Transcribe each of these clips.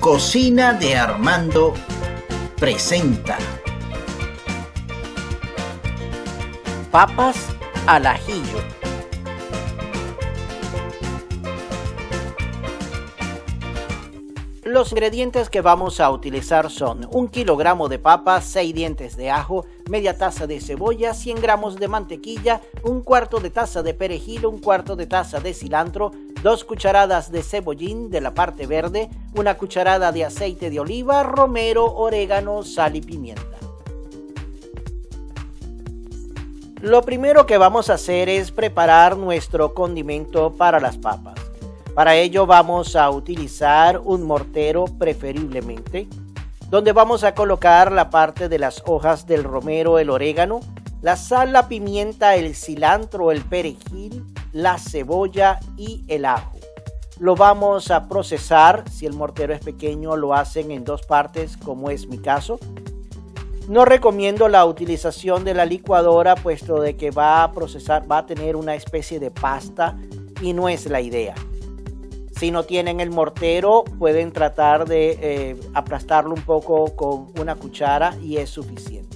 Cocina de Armando presenta Papas al ajillo. Los ingredientes que vamos a utilizar son un kilogramo de papas, 6 dientes de ajo, media taza de cebolla, 100 gramos de mantequilla, un cuarto de taza de perejil, un cuarto de taza de cilantro, dos cucharadas de cebollín de la parte verde, una cucharada de aceite de oliva, romero, orégano, sal y pimienta. Lo primero que vamos a hacer es preparar nuestro condimento para las papas. Para ello vamos a utilizar un mortero preferiblemente, donde vamos a colocar la parte de las hojas del romero, el orégano, la sal, la pimienta, el cilantro, el perejil, la cebolla y el ajo. Lo vamos a procesar, si el mortero es pequeño lo hacen en dos partes como es mi caso. No recomiendo la utilización de la licuadora puesto de que va a procesar, va a tener una especie de pasta y no es la idea. Si no tienen el mortero, pueden tratar de eh, aplastarlo un poco con una cuchara y es suficiente.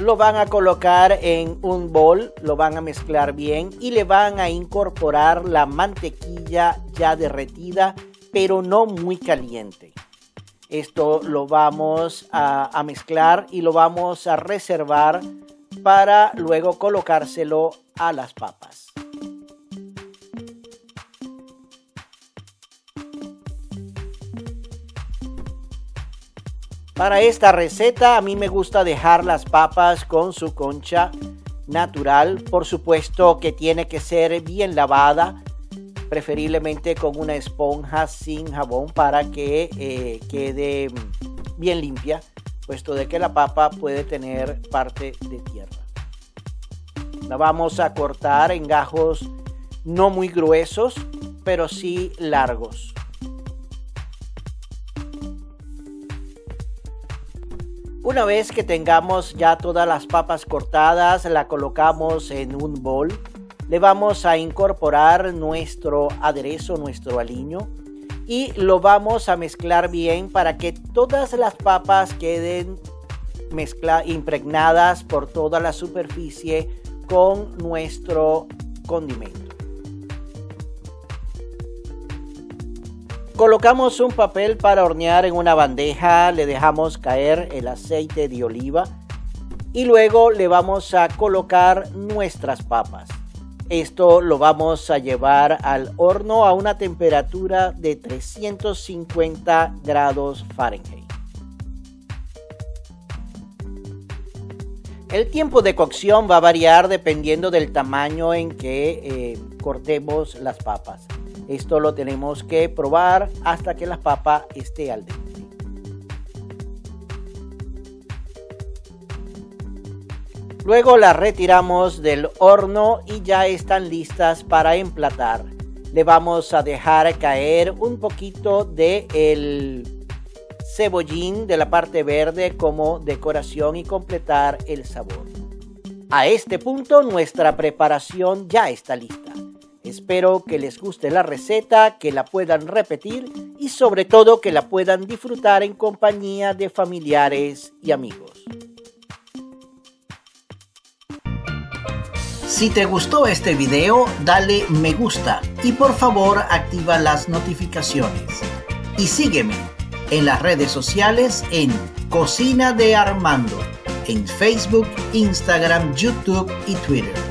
Lo van a colocar en un bol, lo van a mezclar bien y le van a incorporar la mantequilla ya derretida, pero no muy caliente. Esto lo vamos a, mezclar y lo vamos a reservar para luego colocárselo a las papas. Para esta receta a mí me gusta dejar las papas con su concha natural. Por supuesto que tiene que ser bien lavada, preferiblemente con una esponja sin jabón para que eh, quede bien limpia, puesto de que la papa puede tener parte de tierra. La vamos a cortar en gajos no muy gruesos, pero sí largos. Una vez que tengamos ya todas las papas cortadas, la colocamos en un bol. Le vamos a incorporar nuestro aderezo, nuestro aliño y lo vamos a mezclar bien para que todas las papas queden impregnadas por toda la superficie con nuestro condimento. Colocamos un papel para hornear en una bandeja, le dejamos caer el aceite de oliva y luego le vamos a colocar nuestras papas. Esto lo vamos a llevar al horno a una temperatura de 350 grados Fahrenheit. El tiempo de cocción va a variar dependiendo del tamaño en que eh, cortemos las papas. Esto lo tenemos que probar hasta que la papa esté al dente. Luego las retiramos del horno y ya están listas para emplatar. Le vamos a dejar caer un poquito de el cebollín de la parte verde como decoración y completar el sabor. A este punto nuestra preparación ya está lista. Espero que les guste la receta, que la puedan repetir y sobre todo que la puedan disfrutar en compañía de familiares y amigos. Si te gustó este video, dale me gusta y por favor activa las notificaciones. Y sígueme en las redes sociales en Cocina de Armando, en Facebook, Instagram, YouTube y Twitter.